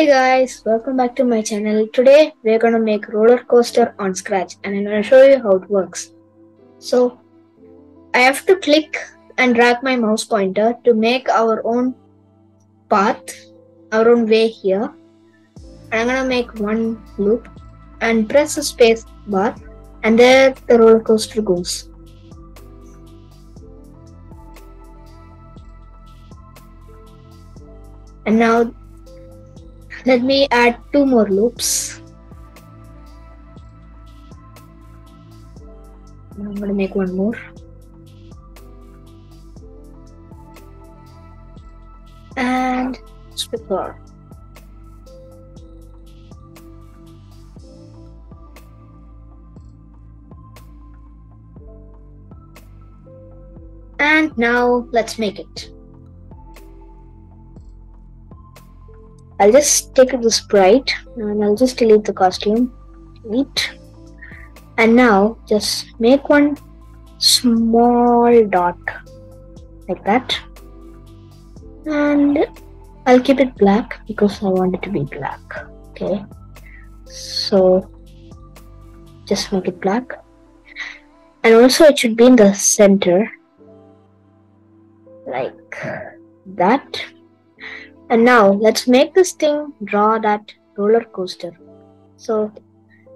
Hi guys, welcome back to my channel. Today we're gonna make roller coaster on Scratch and I'm gonna show you how it works. So I have to click and drag my mouse pointer to make our own path, our own way here. And I'm gonna make one loop and press the space bar and there the roller coaster goes. And now let me add two more loops. I'm going to make one more. And spitball. And now let's make it. I'll just take the sprite and I'll just delete the costume. Delete. And now just make one small dot like that. And I'll keep it black because I want it to be black. Okay. So just make it black. And also it should be in the center like that and now let's make this thing draw that roller coaster. So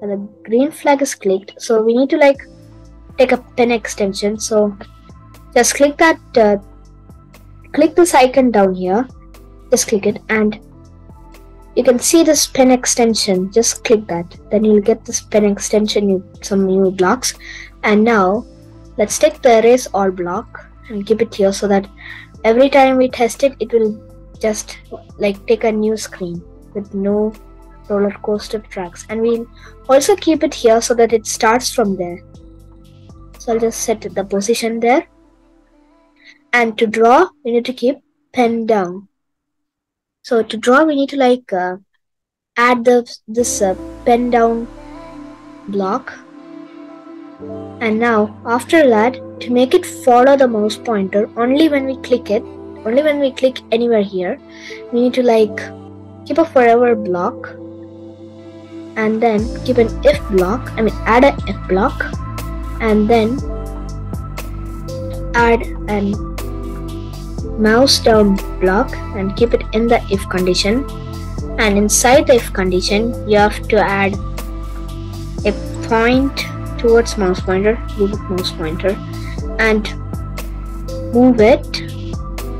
the green flag is clicked. So we need to like take a pen extension. So just click that, uh, click this icon down here. Just click it and you can see this pen extension. Just click that. Then you'll get this pen extension, some new blocks. And now let's take the erase all block and keep it here so that every time we test it, it will just like take a new screen with no roller coaster tracks. And we'll also keep it here so that it starts from there. So I'll just set the position there. And to draw we need to keep pen down. So to draw we need to like uh, add the this uh, pen down block. And now after that to make it follow the mouse pointer only when we click it only when we click anywhere here we need to like keep a forever block and then keep an if block I mean add an if block and then add an mouse down block and keep it in the if condition. And inside the if condition you have to add a point towards mouse pointer move mouse pointer and move it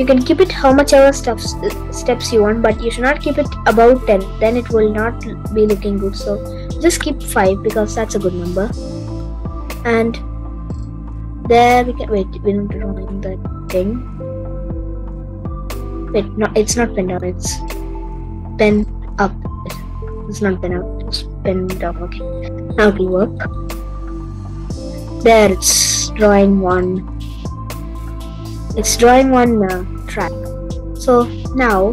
you can keep it how much ever steps steps you want but you should not keep it above 10 then it will not be looking good. So just keep 5 because that's a good number. And there we can wait we're not drawing the thing. Wait no it's not pen down it's pen up. It's not pen up it's pen down. Okay. Now it will work. There it's drawing one it's drawing one uh, track. So now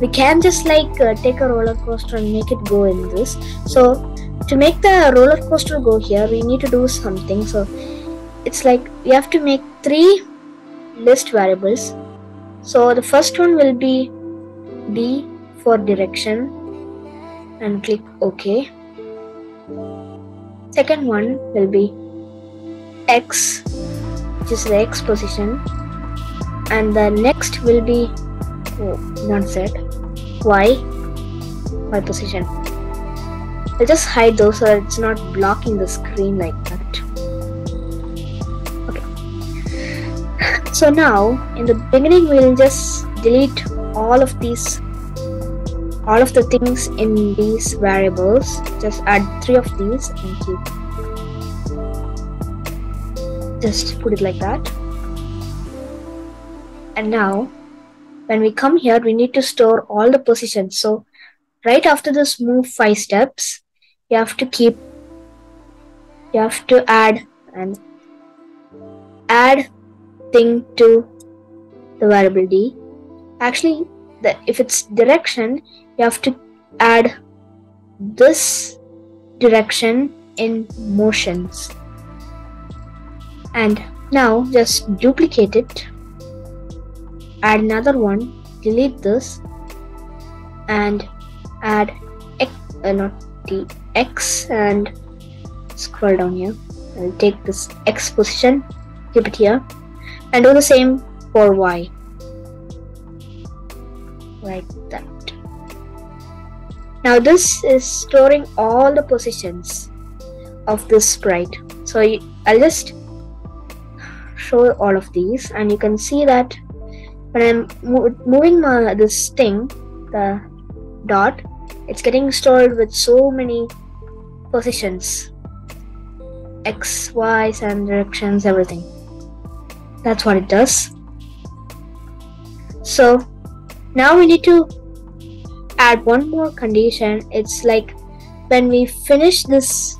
we can just like uh, take a roller coaster and make it go in this. So to make the roller coaster go here we need to do something. So it's like we have to make three list variables. So the first one will be d for direction and click ok. Second one will be x which is the x position. And the next will be oh, not z y y position. I'll just hide those so it's not blocking the screen like that. Okay. So now in the beginning we'll just delete all of these all of the things in these variables. Just add three of these and keep just put it like that. And now when we come here we need to store all the positions. So right after this move five steps you have to keep you have to add and add thing to the variable d. Actually the, if it's direction you have to add this direction in motions and now just duplicate it add another one delete this and add x, uh, not the x and scroll down here. I'll take this x position, keep it here, and do the same for y. Like that. Now this is storing all the positions of this sprite. So I'll just show all of these and you can see that when I'm mo moving my, this thing, the dot, it's getting stored with so many positions x, y, and directions, everything. That's what it does. So now we need to add one more condition. It's like when we finish this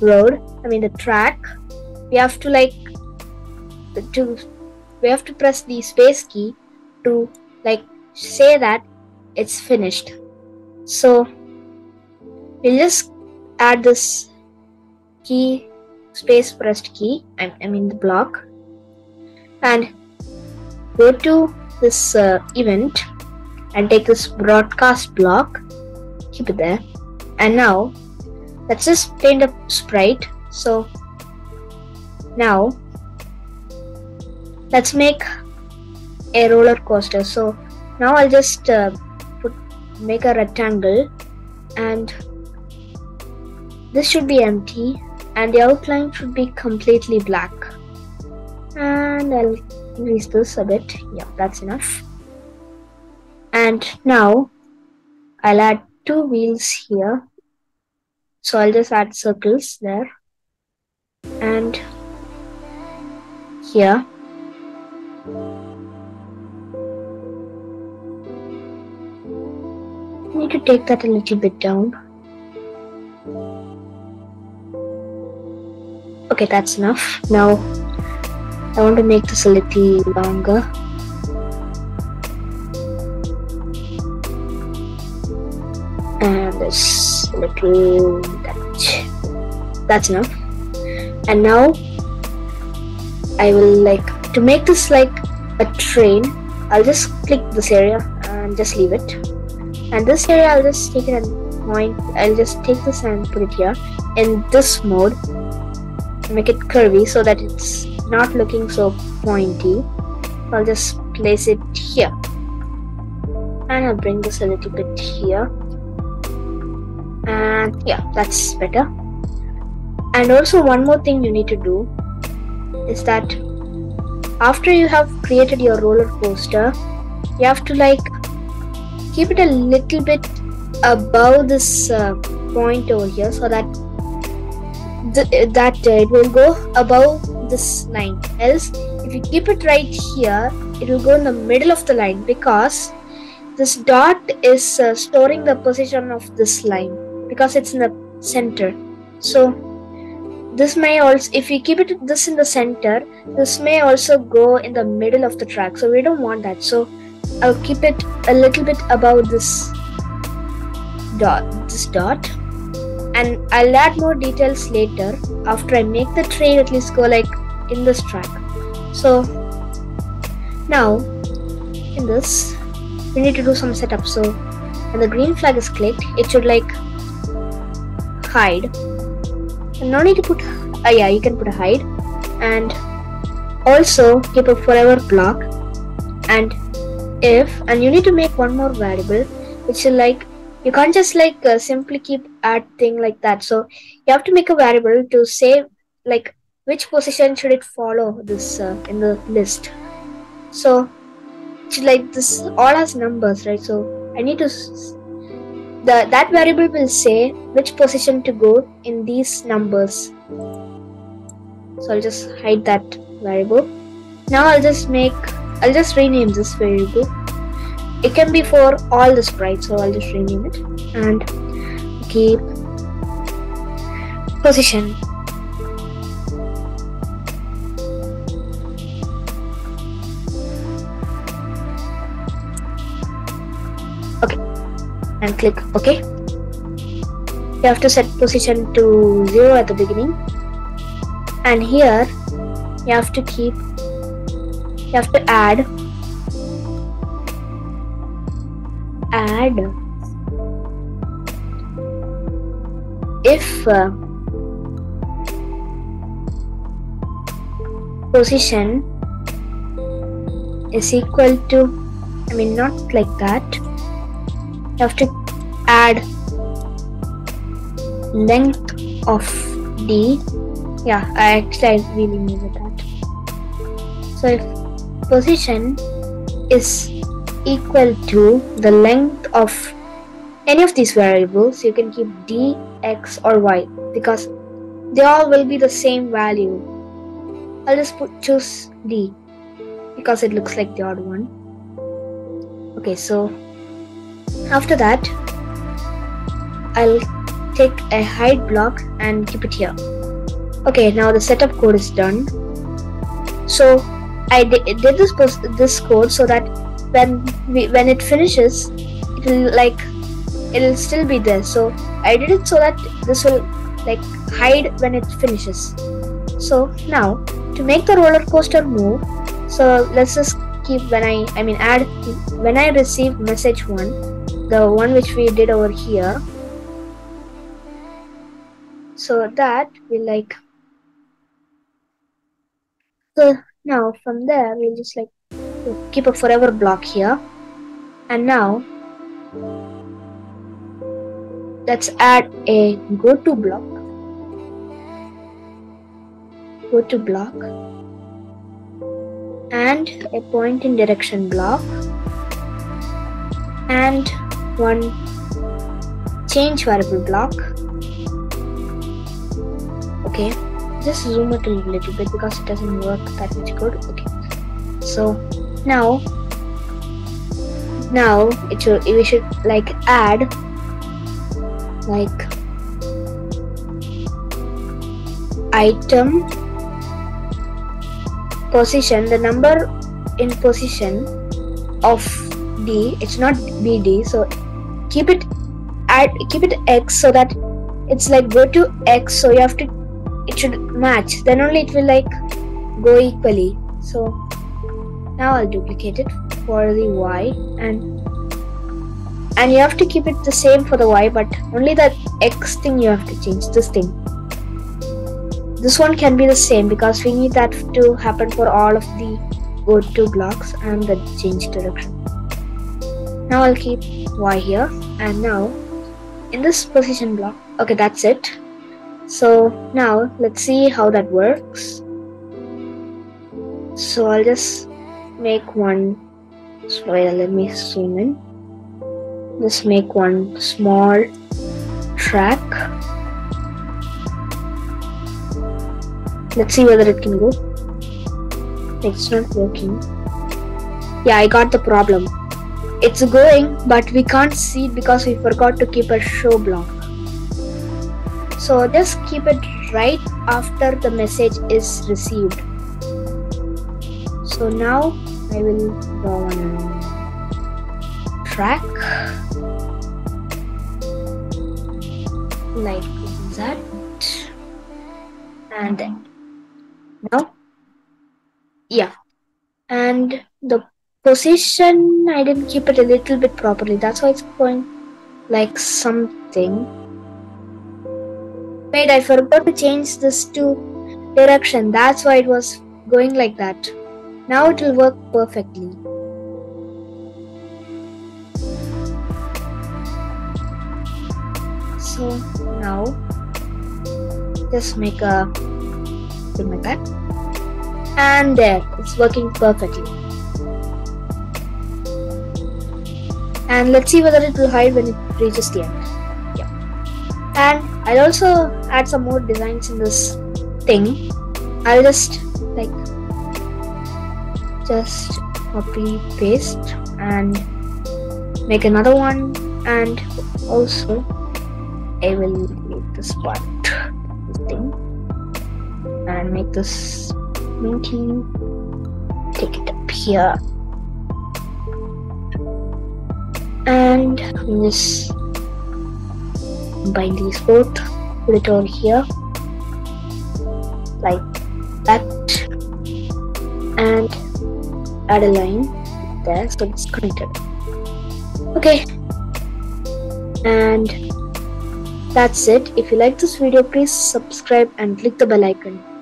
road, I mean the track, we have to like to we have to press the space key to like say that it's finished. So we'll just add this key space pressed key I, I mean the block and go to this uh, event and take this broadcast block keep it there and now let's just paint a sprite so now let's make a roller coaster. So now I'll just uh, put make a rectangle and this should be empty and the outline should be completely black. And I'll increase this a bit. Yeah that's enough. And now I'll add two wheels here. So I'll just add circles there. And here I need to take that a little bit down Okay, that's enough. Now, I want to make this a little longer. And this little touch. That's enough. And now, I will like, to make this like a train, I'll just click this area and just leave it. And this area, I'll just take it and point. I'll just take this and put it here. In this mode, make it curvy so that it's not looking so pointy I'll just place it here and I'll bring this a little bit here and yeah that's better and also one more thing you need to do is that after you have created your roller coaster you have to like keep it a little bit above this uh, point over here so that th- that uh, it will go above this line. Else if you keep it right here it will go in the middle of the line because this dot is uh, storing the position of this line because it's in the center. So this may also if we keep it this in the center this may also go in the middle of the track so we don't want that so i'll keep it a little bit above this dot this dot and I'll add more details later after I make the train at least go like in this track. So now in this we need to do some setup. So when the green flag is clicked, it should like hide. No need to put uh, yeah, you can put a hide. And also keep a forever block. And if and you need to make one more variable which is like you can't just like uh, simply keep add thing like that. So you have to make a variable to say like which position should it follow this uh, in the list. So like this all has numbers right? So i need to the that variable will say which position to go in these numbers. So i'll just hide that variable. Now i'll just make i'll just rename this variable. It can be for all the sprites so I'll just rename it. And keep position and click OK. You have to set position to 0 at the beginning. And here you have to keep, you have to add, add. If uh, position is equal to I mean not like that you have to add length of d. Yeah I actually really needed that. So if position is equal to the length of any of these variables you can keep d x or y because they all will be the same value. I'll just put choose d because it looks like the odd one. Okay so after that I'll take a hide block and keep it here. Okay now the setup code is done. So I did this this code so that when we, when it finishes it will like it'll still be there. So I did it so that this will like hide when it finishes. So now to make the roller coaster move so let's just keep when I I mean add when I receive message one the one which we did over here. So that we like so now from there we'll just like keep a forever block here. And now let's add a go to block. Go to block. And a point in direction block. And one. Change variable block. Okay. Just zoom it a little bit because it doesn't work that much good. Okay. So now now it should we should like add like item position the number in position of d it's not bd so keep it add keep it x so that it's like go to x so you have to it should match. Then only it will like go equally. So now I'll duplicate it for the y and and you have to keep it the same for the y but only that x thing you have to change this thing. This one can be the same because we need that to happen for all of the go to blocks and the change direction. Now I'll keep y here and now in this position block okay that's it. So now let's see how that works. So I'll just make one so let me zoom in. Just make one small track. Let's see whether it can go. It's not working. Yeah I got the problem it's going but we can't see it because we forgot to keep a show block. So just keep it right after the message is received. So now I will go on track. Like that. And now yeah. And the position I didn't keep it a little bit properly that's why it's going like something Wait, I forgot to change this to direction. That's why it was going like that. Now it will work perfectly. So now just make a thing like that. And there, it's working perfectly. And let's see whether it will hide when it reaches the end. Yeah. and I'll also add some more designs in this thing. I'll just like just copy paste and make another one. And also I will make this part this thing. And make this minty take it up here and this combine these both put it over here like that and add a line there so it's connected okay and That's it. If you like this video, please subscribe and click the bell icon.